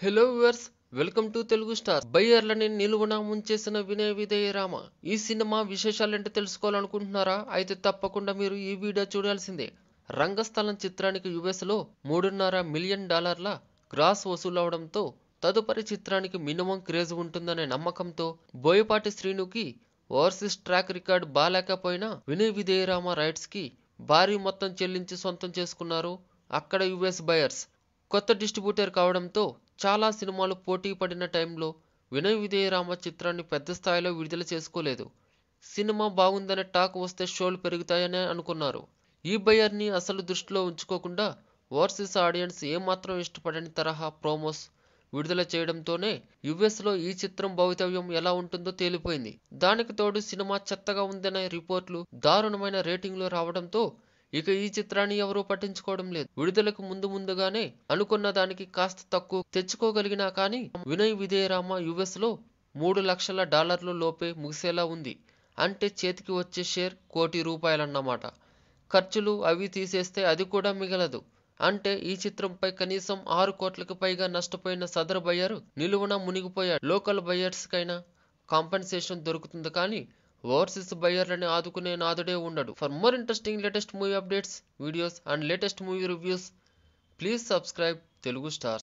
Hello viewers welcome to Telugu star. బయ్యర్లని నిలువున ముంచేసిన వినయ విధేయ రామ ఈ సినిమా విశేషాలేంటో తెలుసుకోవాలనుకుంటున్నారా? అయితే తప్పకుండా మీరు ఈ వీడియో చూడాల్సిందే. రంగస్థలం చిత్రానికి యుఎస్లో మూడున్నర మిలియన్ డాలర్ల గ్రాస్ వసూలవడంతో తదుపరి చిత్రానికి మినిమం క్రేజ్ ఉంటుందనే నమ్మకంతో బోయపాటి శ్రీనుకి ఓవర్సీస్ ట్రాక్ రికార్డ్ బాలేకపోయినా వినయ్ విధేయరామ రైట్స్కి భారీ మొత్తం చెల్లించి సొంతం చేసుకున్నారు అక్కడ యుఎస్ బయర్స్ కొత్త డిస్ట్రిబ్యూటర్ కావడంతో చాలా సినిమాలు పోటీ పడిన టైంలో వినయ్ విజయరామ చిత్రాన్ని పెద్ద స్థాయిలో విడుదల చేసుకోలేదు. సినిమా బాగుందనే టాక్ వస్తే షోలు పెరుగుతాయనే అనుకున్నారు. ఈ బయర్ని అసలు దృష్టిలో ఉంచుకోకుండా ఓవర్సీస్ ఆడియన్స్ ఏమాత్రం ఇష్టపడని తరహా ప్రోమోస్ విడుదల చేయడంతోనే యుఎస్లో ఈ చిత్రం భవితవ్యం ఎలా ఉంటుందో తేలిపోయింది. దానికి తోడు సినిమా చెత్తగా ఉందనే రిపోర్ట్లు దారుణమైన రేటింగ్లు రావడంతో ఇక ఈ చిత్రాన్ని ఎవరూ పట్టించుకోవడం లేదు. విడుదలకు ముందు ముందుగానే అనుకున్న దానికి కాస్త తక్కువ తెచ్చుకోగలిగినా కానీ వినయ్ విజయరామ యుఎస్లో మూడు లక్షల డాలర్లు లోపే ముగిసేలా ఉంది. అంటే చేతికి వచ్చే షేర్ కోటి రూపాయలన్నమాట. ఖర్చులు అవి తీసేస్తే అది కూడా మిగలదు. అంటే ఈ చిత్రంపై కనీసం ఆరు కోట్లకు పైగా నష్టపోయిన సదర్ బయ్యర్ నిలువున మునిగిపోయాడు. లోకల్ బయ్యర్స్కైనా కాంపెన్సేషన్ దొరుకుతుంది కానీ ఓవర్సీస్ బయ్యర్లని ఆదుకునే నాదుడే ఉండడు. For more interesting latest movie updates videos and latest movie reviews please subscribe Telugu star